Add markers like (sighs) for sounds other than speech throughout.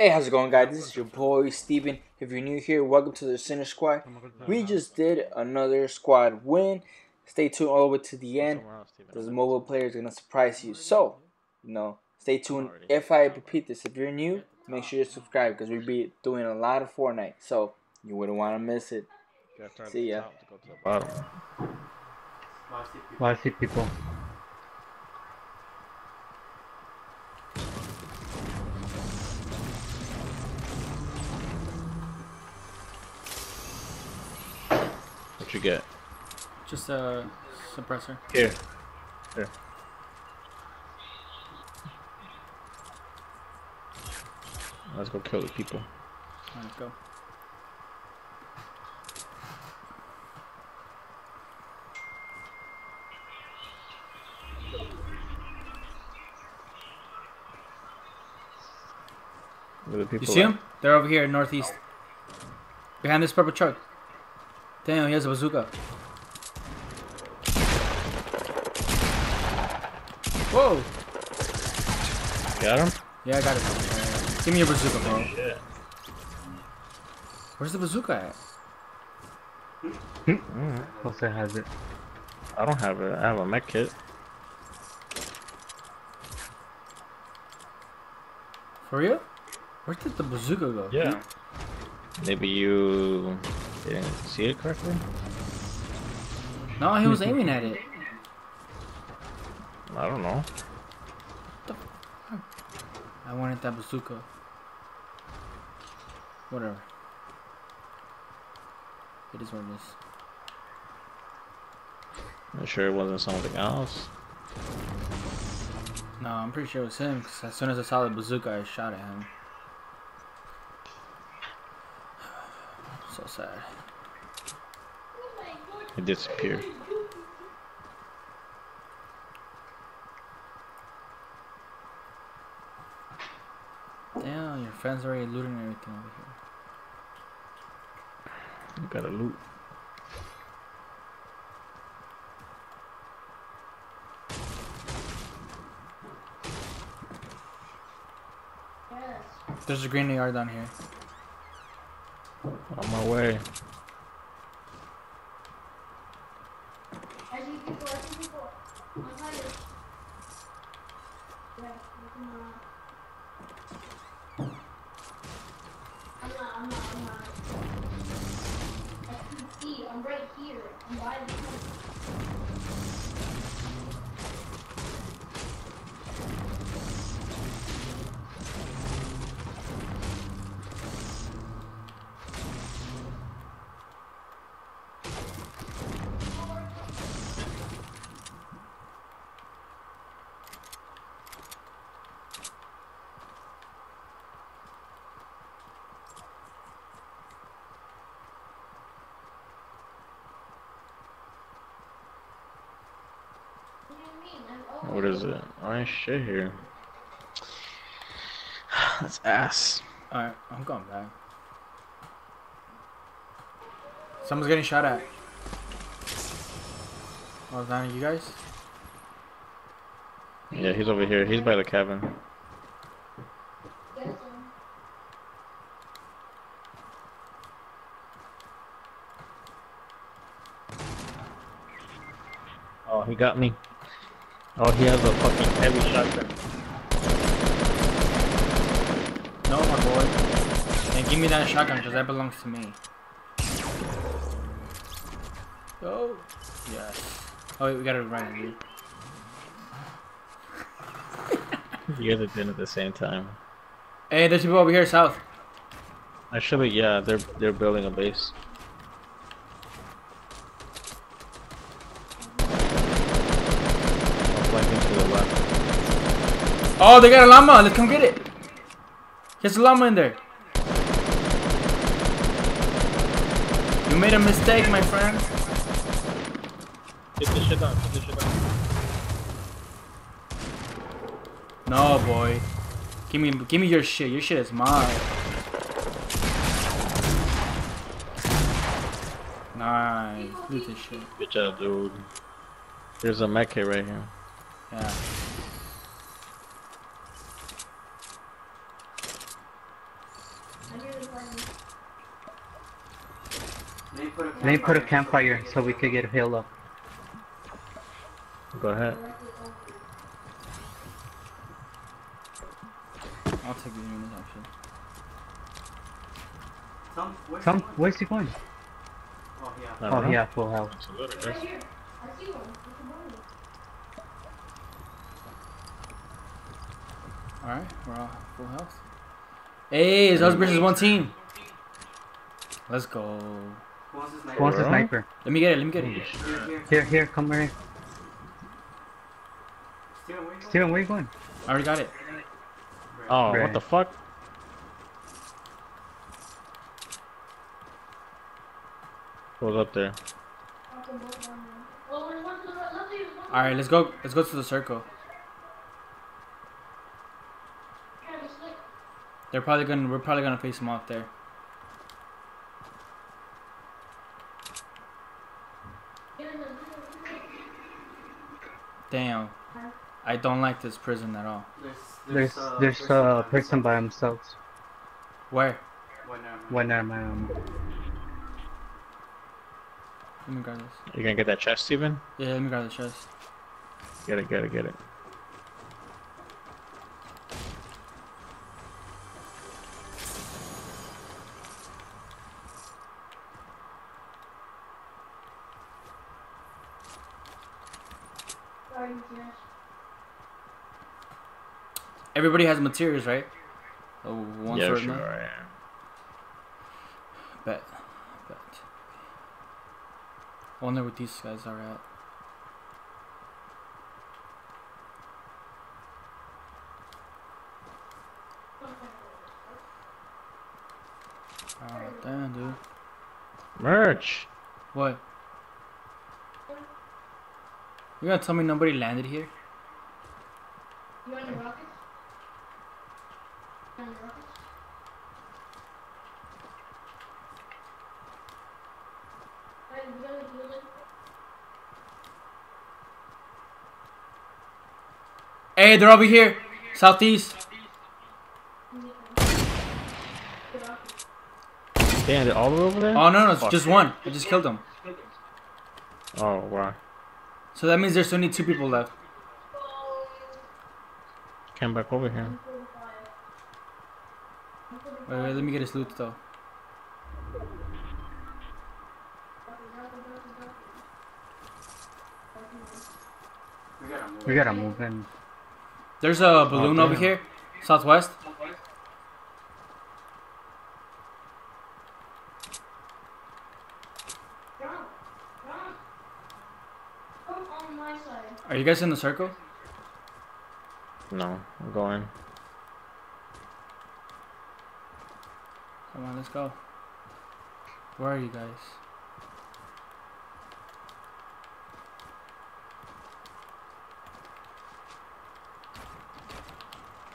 Hey, how's it going, guys? This is your boy Steven. If you're new here, welcome to the Center Squad. We just did another squad win. Stay tuned all the way to the end. The mobile player is gonna surprise you. So, you know, stay tuned. If I repeat this, if you're new, make sure you subscribe because we'll be doing a lot of Fortnite. So you wouldn't want to miss it. See ya. Why see people? You get? Just a suppressor. Here. Here. Let's go kill the people. Alright, let's go. Where the people You see at? them? They're over here, northeast. Behind this purple truck. Damn, he has a bazooka. Whoa! Got him? Yeah, I got him. Uh, give me your bazooka, bro. Shit. Where's the bazooka at? Jose has it. I don't have it. I have a mech kit. For real? Where did the bazooka go? Yeah. Maybe you didn't see it correctly? No, he was aiming at it. I don't know. I wanted that bazooka. Whatever. It is what it is. I'm sure it wasn't something else. No, I'm pretty sure it was him. Cause as soon as I saw the bazooka, I shot at him. So sad. It disappeared. Damn, your friend's already looting everything over here. You gotta loot. There's a green yard down here. On my way. I'm right here. I'm by the What do you mean? I'm What is it? Oh, ain't shit here. (sighs) That's ass. Alright, I'm going back. Someone's getting shot at. Oh, is that you guys? Yeah, he's over here. He's by the cabin. Oh, he got me. Oh, he has a fucking heavy shotgun. No, my boy. And give me that shotgun because that belongs to me. Oh, yes. Oh, wait, we gotta run dude. You guys are doing it at the same time. Hey, there's people over here south. Actually, yeah, they're they're building a base. I'm flanking to the left. Oh, they got a llama. Let's come get it. There's a llama in there. You made a mistake, my friend. Get this shit down. Get this shit down. No, boy. Give me, give me your shit. Your shit is mine. Nice. Loot this shit. Good job, dude. There's a mech kit right here. Yeah. Let me put a campfire so we could get healed up. Go ahead. I'll take the unit option. Tom, where's he going? Oh, don't know. yeah, oh, full health. Absolutely. Right Chris. here. I see one. It's a money. Alright, we're all full health. Hey, it's us versus one team. Let's go. Who wants a Bro. sniper? Let me get it, let me get it. Here, here, come right here. Steven, where are you going? I already got it. Oh, Right. what the fuck? What was up there? Well, there's one to the right. Let's see. there's one to the Alright, let's go let's go to the circle. right. It's like- They're probably gonna we're probably gonna face them off there. Get in the- Damn. I don't like this prison at all. There's, there's a person by themselves. Where? When I'm, um, Let me grab this. You gonna get that chest, Steven? Yeah, let me grab the chest. Get it, get it, get it. Everybody has materials, right? Oh, one yeah, sure. now? Yeah. Bet. Bet. I wonder what these guys are at. Oh, damn, dude. Merch. What? You gonna tell me nobody landed here? You want your rockets? You want your rockets? Alright, we gotta do it. Hey, they're over here! Southeast! The. Damn, they're all over there? Oh, no, no, it's Fuck. just one. I just killed them. Oh, wow. So that means there's only two people left. Came back over here. Wait, wait, let me get his loot though. we gotta move in. There's a balloon oh, over here, southwest. John, John. Come on my side. Are you guys in the circle? No, I'm going. Come on, let's go. Where are you guys?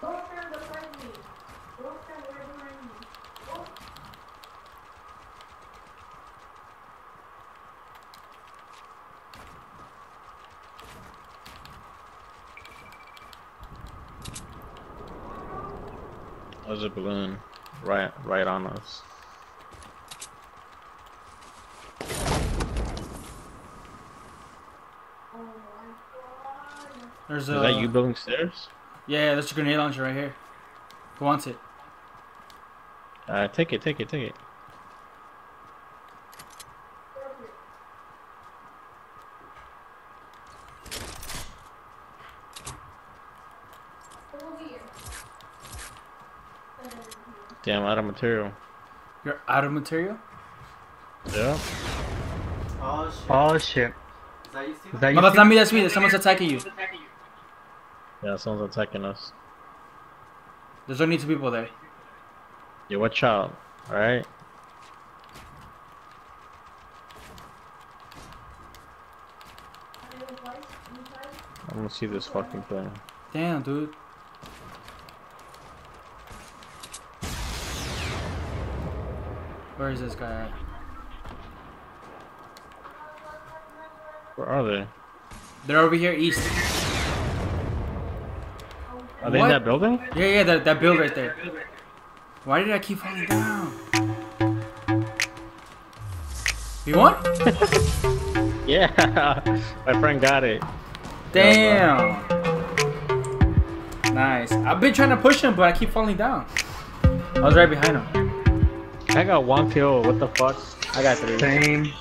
Go stand beside me. Go stand right behind me. Go. There's a balloon right right on us. Oh my god. There's Is a. that you building stairs? Yeah, there's a grenade launcher right here. Who wants it? Uh, take it, take it, take it. Over here. And then here. Damn, out of material. You're out of material? Yeah. Oh shit. Oh shit. Is that you? No, that's not me, that's me. Someone's attacking you. Yeah, someone's attacking us. There's only two people there. Yeah, watch out. Alright? I have a. I'm gonna see this fucking thing. Damn, dude. Where is this guy at? Where are they? They're over here east. Are they in that building? Yeah, yeah, that, that build right there. Why did I keep falling down? You won? (laughs) Yeah, (laughs) my friend got it. Damn. Nice. I've been trying to push him, but I keep falling down. I was right behind him. I got one kill. What the fuck? I got three. Same.